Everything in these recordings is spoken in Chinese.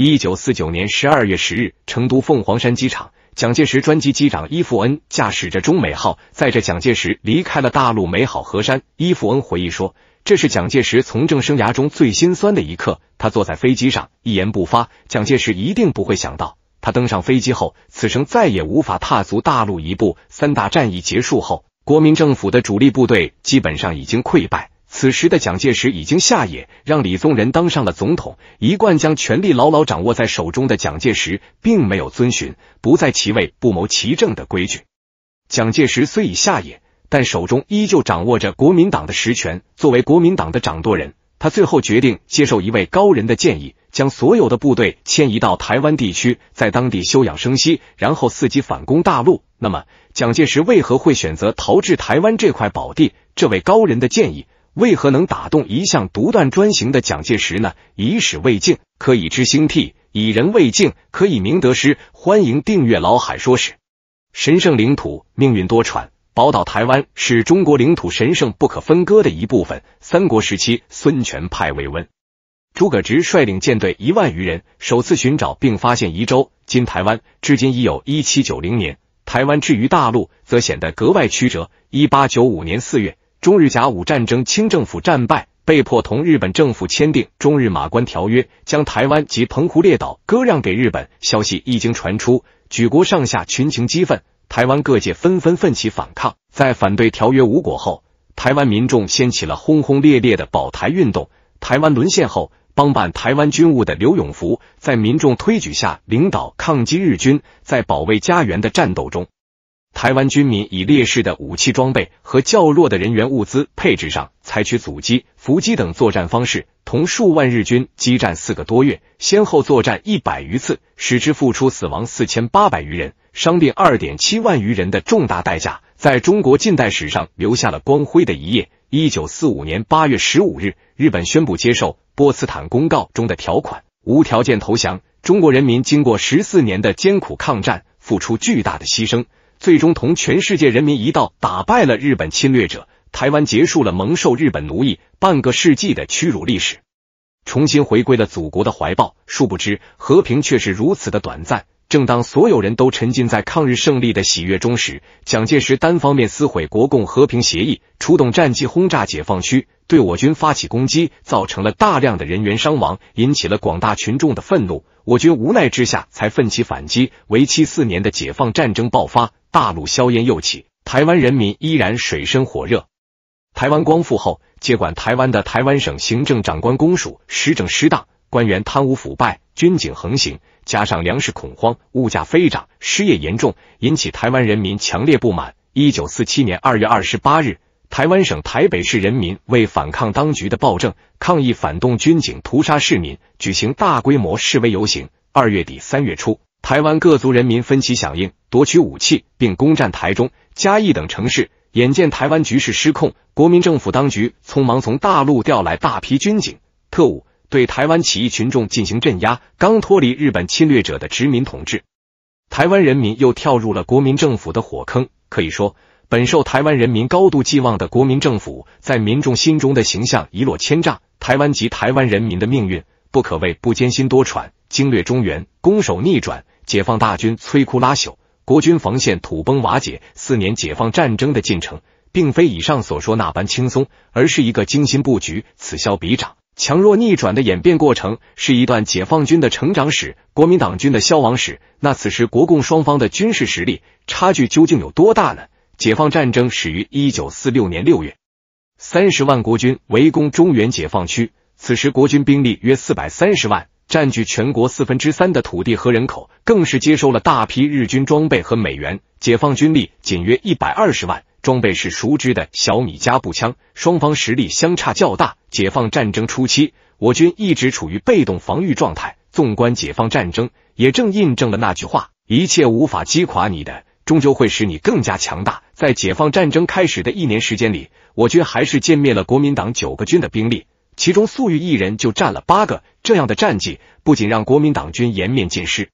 一九四九年十二月十日，成都凤凰山机场，蒋介石专机机长伊富恩驾驶着中美号，载着蒋介石离开了大陆美好河山。伊富恩回忆说：“这是蒋介石从政生涯中最心酸的一刻。他坐在飞机上，一言不发。蒋介石一定不会想到，他登上飞机后，此生再也无法踏足大陆一步。三大战役结束后，国民政府的主力部队基本上已经溃败。”此时的蒋介石已经下野，让李宗仁当上了总统。一贯将权力牢牢掌握在手中的蒋介石，并没有遵循“不在其位不谋其政”的规矩。蒋介石虽已下野，但手中依旧掌握着国民党的实权。作为国民党的掌舵人，他最后决定接受一位高人的建议，将所有的部队迁移到台湾地区，在当地休养生息，然后伺机反攻大陆。那么，蒋介石为何会选择逃至台湾这块宝地？这位高人的建议。为何能打动一向独断专行的蒋介石呢？以史为镜，可以知兴替；以人为镜，可以明得失。欢迎订阅老海说史。神圣领土命运多舛，宝岛台湾是中国领土神圣不可分割的一部分。三国时期，孙权派慰问，诸葛直率领舰队一万余人，首次寻找并发现宜州（今台湾），至今已有一七九零年。台湾至于大陆，则显得格外曲折。一八九五年四月。中日甲午战争，清政府战败，被迫同日本政府签订《中日马关条约》，将台湾及澎湖列岛割让给日本。消息一经传出，举国上下群情激愤，台湾各界纷纷奋起反抗。在反对条约无果后，台湾民众掀起了轰轰烈烈的保台运动。台湾沦陷后，帮办台湾军务的刘永福在民众推举下领导抗击日军，在保卫家园的战斗中。台湾军民以劣势的武器装备和较弱的人员物资配置上，采取阻击、伏击等作战方式，同数万日军激战四个多月，先后作战一百余次，使之付出死亡四千八百余人、伤病二点七万余人的重大代价，在中国近代史上留下了光辉的一页。一九四五年八月十五日，日本宣布接受《波茨坦公告》中的条款，无条件投降。中国人民经过十四年的艰苦抗战，付出巨大的牺牲。最终同全世界人民一道打败了日本侵略者，台湾结束了蒙受日本奴役半个世纪的屈辱历史，重新回归了祖国的怀抱。殊不知，和平却是如此的短暂。正当所有人都沉浸在抗日胜利的喜悦中时，蒋介石单方面撕毁国共和平协议，出动战机轰炸解放区，对我军发起攻击，造成了大量的人员伤亡，引起了广大群众的愤怒。我军无奈之下才奋起反击，为期四年的解放战争爆发，大陆硝烟又起，台湾人民依然水深火热。台湾光复后，接管台湾的台湾省行政长官公署施政失当，官员贪污腐败，军警横行。加上粮食恐慌、物价飞涨、失业严重，引起台湾人民强烈不满。一九四七年二月二十八日，台湾省台北市人民为反抗当局的暴政，抗议反动军警屠杀市民，举行大规模示威游行。二月底三月初，台湾各族人民分起响应，夺取武器，并攻占台中、嘉义等城市。眼见台湾局势失控，国民政府当局匆忙从大陆调来大批军警、特务。对台湾起义群众进行镇压，刚脱离日本侵略者的殖民统治，台湾人民又跳入了国民政府的火坑。可以说，本受台湾人民高度寄望的国民政府，在民众心中的形象一落千丈。台湾及台湾人民的命运，不可谓不艰辛多舛。经略中原，攻守逆转，解放大军摧枯拉朽，国军防线土崩瓦解。四年解放战争的进程，并非以上所说那般轻松，而是一个精心布局、此消彼长。强弱逆转的演变过程是一段解放军的成长史，国民党军的消亡史。那此时国共双方的军事实力差距究竟有多大呢？解放战争始于一九四六年六月，三十万国军围攻中原解放区，此时国军兵力约四百三十万，占据全国四分之三的土地和人口，更是接收了大批日军装备和美元。解放军力仅约一百二十万。装备是熟知的小米加步枪，双方实力相差较大。解放战争初期，我军一直处于被动防御状态。纵观解放战争，也正印证了那句话：一切无法击垮你的，终究会使你更加强大。在解放战争开始的一年时间里，我军还是歼灭了国民党九个军的兵力，其中粟裕一人就占了八个。这样的战绩，不仅让国民党军颜面尽失。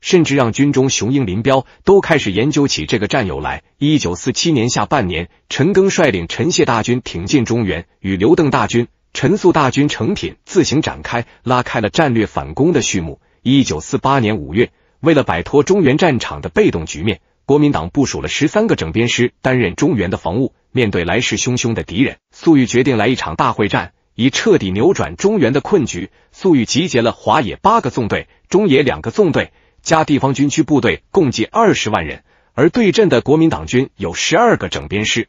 甚至让军中雄鹰林彪都开始研究起这个战友来。一九四七年下半年，陈赓率领陈谢大军挺进中原，与刘邓大军、陈粟大军成品自行展开，拉开了战略反攻的序幕。一九四八年五月，为了摆脱中原战场的被动局面，国民党部署了十三个整编师担任中原的防务。面对来势汹汹的敌人，粟裕决定来一场大会战，以彻底扭转中原的困局。粟裕集结了华野八个纵队、中野两个纵队，加地方军区部队，共计二十万人。而对阵的国民党军有十二个整编师。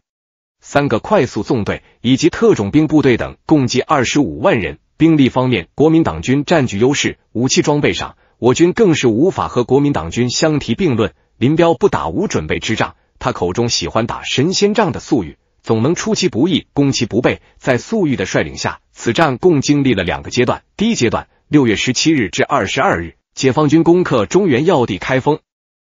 三个快速纵队以及特种兵部队等，共计二十五万人。兵力方面，国民党军占据优势；武器装备上，我军更是无法和国民党军相提并论。林彪不打无准备之仗，他口中喜欢打神仙仗的粟裕，总能出其不意，攻其不备。在粟裕的率领下，此战共经历了两个阶段。第一阶段，六月十七日至二十二日，解放军攻克中原要地开封；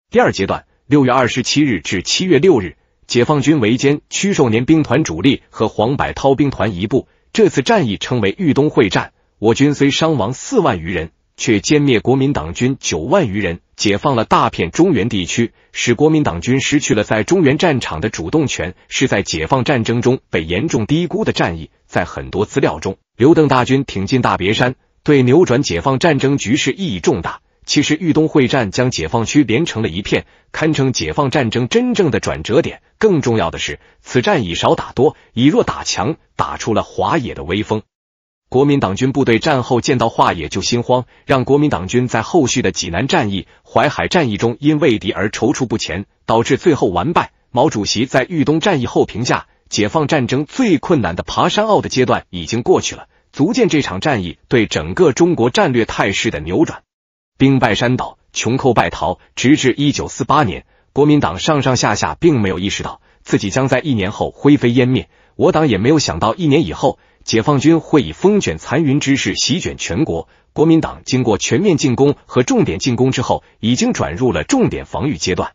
第二阶段，六月二十七日至七月六日。解放军围歼屈寿年兵团主力和黄百韬兵团一部，这次战役称为豫东会战。我军虽伤亡四万余人，却歼灭国民党军九万余人，解放了大片中原地区，使国民党军失去了在中原战场的主动权，是在解放战争中被严重低估的战役。在很多资料中，刘邓大军挺进大别山，对扭转解放战争局势意义重大。其实，豫东会战将解放区连成了一片，堪称解放战争真正的转折点。更重要的是，此战以少打多，以弱打强，打出了华野的威风。国民党军部队战后见到华野就心慌，让国民党军在后续的济南战役、淮海战役中因畏敌而踌躇不前，导致最后完败。毛主席在豫东战役后评价：解放战争最困难的爬山坳的阶段已经过去了，足见这场战役对整个中国战略态势的扭转。兵败山倒，穷寇败逃，直至一九四八年，国民党上上下下并没有意识到自己将在一年后灰飞烟灭。我党也没有想到一年以后，解放军会以风卷残云之势席卷全国。国民党经过全面进攻和重点进攻之后，已经转入了重点防御阶段。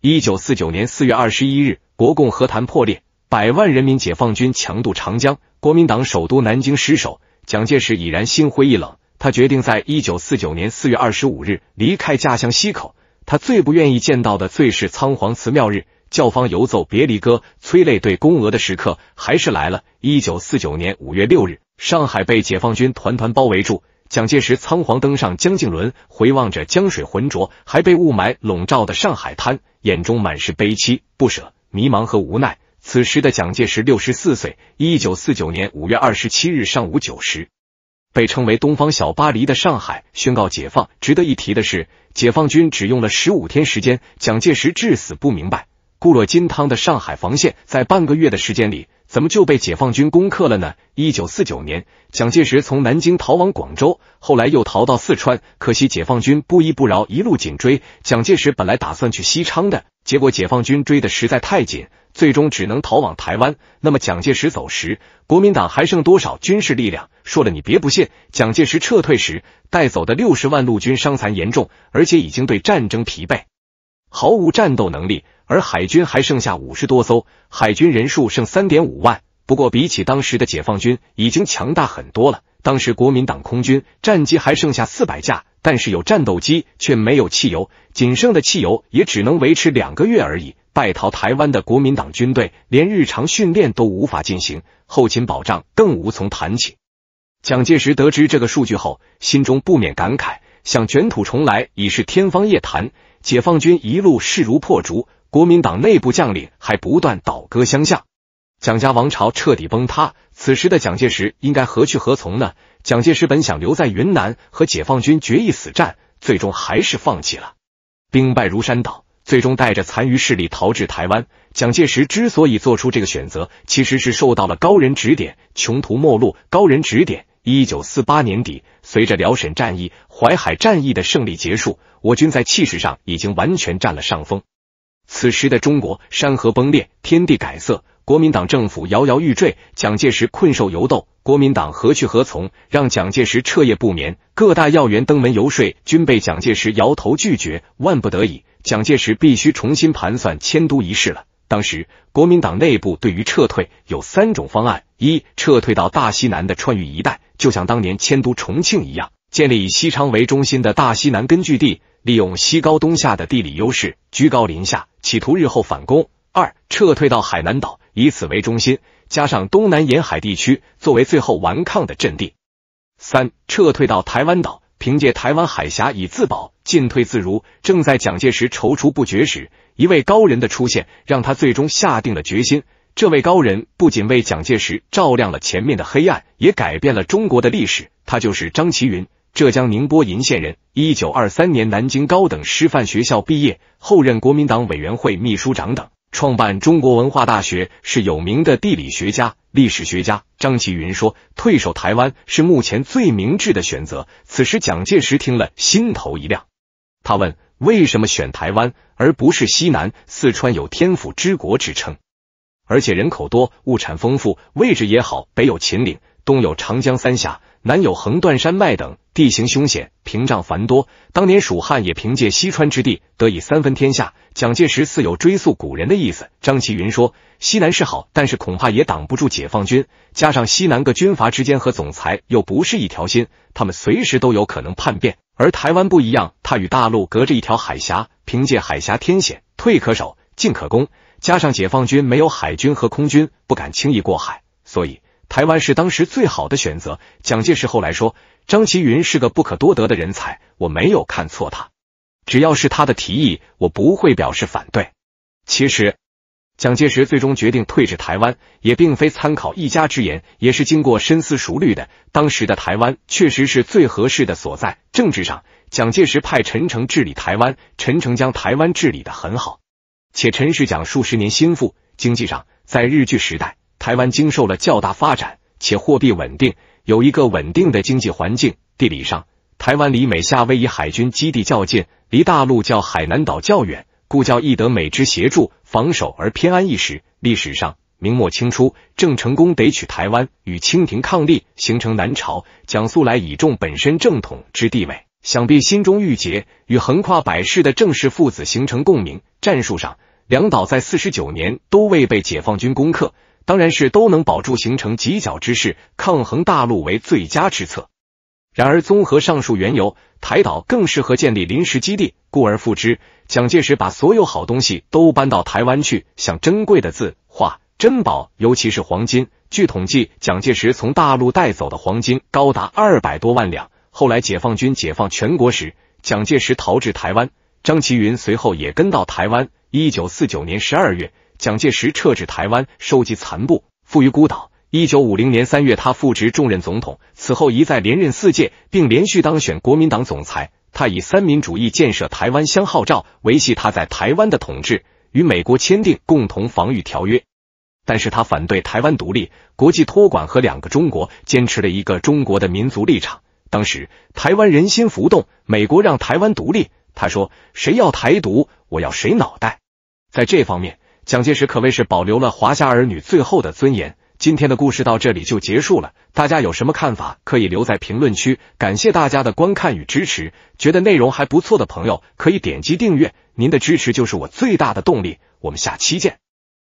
一九四九年四月二十一日，国共和谈破裂，百万人民解放军强渡长江，国民党首都南京失守，蒋介石已然心灰意冷。他决定在一九四九年四月二十五日离开家乡西口。他最不愿意见到的，最是仓皇辞庙日，教坊游奏别离歌，催泪对宫娥的时刻，还是来了。一九四九年五月六日，上海被解放军团团包围住，蒋介石仓皇登上江静轮，回望着江水浑浊、还被雾霾笼罩的上海滩，眼中满是悲戚、不舍、迷茫和无奈。此时的蒋介石六十四岁。一九四九年五月二十七日上午九时。被称为“东方小巴黎”的上海宣告解放。值得一提的是，解放军只用了十五天时间。蒋介石至死不明白，固若金汤的上海防线在半个月的时间里，怎么就被解放军攻克了呢？一九四九年，蒋介石从南京逃往广州，后来又逃到四川，可惜解放军不依不饶，一路紧追。蒋介石本来打算去西昌的，结果解放军追的实在太紧。最终只能逃往台湾。那么蒋介石走时，国民党还剩多少军事力量？说了你别不信。蒋介石撤退时带走的六十万陆军伤残严重，而且已经对战争疲惫，毫无战斗能力。而海军还剩下五十多艘，海军人数剩三点五万。不过比起当时的解放军，已经强大很多了。当时国民党空军战机还剩下四百架，但是有战斗机，却没有汽油，仅剩的汽油也只能维持两个月而已。败逃台湾的国民党军队连日常训练都无法进行，后勤保障更无从谈起。蒋介石得知这个数据后，心中不免感慨：想卷土重来已是天方夜谭。解放军一路势如破竹，国民党内部将领还不断倒戈相向，蒋家王朝彻底崩塌。此时的蒋介石应该何去何从呢？蒋介石本想留在云南和解放军决一死战，最终还是放弃了。兵败如山倒。最终带着残余势力逃至台湾。蒋介石之所以做出这个选择，其实是受到了高人指点。穷途末路，高人指点。一九四八年底，随着辽沈战役、淮海战役的胜利结束，我军在气势上已经完全占了上风。此时的中国，山河崩裂，天地改色，国民党政府摇摇欲坠，蒋介石困兽犹斗，国民党何去何从？让蒋介石彻夜不眠，各大要员登门游说，均被蒋介石摇头拒绝。万不得已。蒋介石必须重新盘算迁都一事了。当时国民党内部对于撤退有三种方案：一、撤退到大西南的川渝一带，就像当年迁都重庆一样，建立以西昌为中心的大西南根据地，利用西高东下的地理优势，居高临下，企图日后反攻；二、撤退到海南岛，以此为中心，加上东南沿海地区作为最后顽抗的阵地。三、撤退到台湾岛，凭借台湾海峡以自保，进退自如。正在蒋介石踌躇不决时，一位高人的出现，让他最终下定了决心。这位高人不仅为蒋介石照亮了前面的黑暗，也改变了中国的历史。他就是张其云，浙江宁波鄞县人，一九二三年南京高等师范学校毕业，后任国民党委员会秘书长等。创办中国文化大学，是有名的地理学家、历史学家。张其云说：“退守台湾是目前最明智的选择。”此时，蒋介石听了，心头一亮。他问：“为什么选台湾而不是西南？四川有天府之国之称，而且人口多，物产丰富，位置也好，北有秦岭，东有长江三峡。”南有横断山脉等，地形凶险，屏障繁多。当年蜀汉也凭借西川之地得以三分天下。蒋介石似有追溯古人的意思。张其云说：“西南是好，但是恐怕也挡不住解放军。加上西南各军阀之间和总裁又不是一条心，他们随时都有可能叛变。而台湾不一样，它与大陆隔着一条海峡，凭借海峡天险，退可守，进可攻。加上解放军没有海军和空军，不敢轻易过海，所以。”台湾是当时最好的选择。蒋介石后来说，张其云是个不可多得的人才，我没有看错他。只要是他的提议，我不会表示反对。其实，蒋介石最终决定退至台湾，也并非参考一家之言，也是经过深思熟虑的。当时的台湾确实是最合适的所在。政治上，蒋介石派陈诚治理台湾，陈诚将台湾治理的很好，且陈是蒋数十年心腹。经济上，在日据时代。台湾经受了较大发展，且货币稳定，有一个稳定的经济环境。地理上，台湾离美夏威夷海军基地较近，离大陆较海南岛较远，故较易得美之协助防守而偏安一时。历史上，明末清初，郑成功得取台湾，与清廷抗力，形成南朝。蒋素来倚重本身正统之地位，想必心中郁结，与横跨百世的郑氏父子形成共鸣。战术上，两岛在四十九年都未被解放军攻克。当然是都能保住，形成犄角之势，抗衡大陆为最佳之策。然而，综合上述缘由，台岛更适合建立临时基地，故而复之。蒋介石把所有好东西都搬到台湾去，像珍贵的字画、珍宝，尤其是黄金。据统计，蒋介石从大陆带走的黄金高达二百多万两。后来，解放军解放全国时，蒋介石逃至台湾，张其云随后也跟到台湾。一九四九年十二月。蒋介石撤至台湾，收集残部，赴于孤岛。一九五零年三月，他复职重任总统，此后一再连任四届，并连续当选国民党总裁。他以三民主义建设台湾相号召，维系他在台湾的统治，与美国签订共同防御条约。但是他反对台湾独立、国际托管和两个中国，坚持了一个中国的民族立场。当时台湾人心浮动，美国让台湾独立，他说：“谁要台独，我要谁脑袋。”在这方面。蒋介石可谓是保留了华夏儿女最后的尊严。今天的故事到这里就结束了，大家有什么看法可以留在评论区。感谢大家的观看与支持，觉得内容还不错的朋友可以点击订阅，您的支持就是我最大的动力。我们下期见。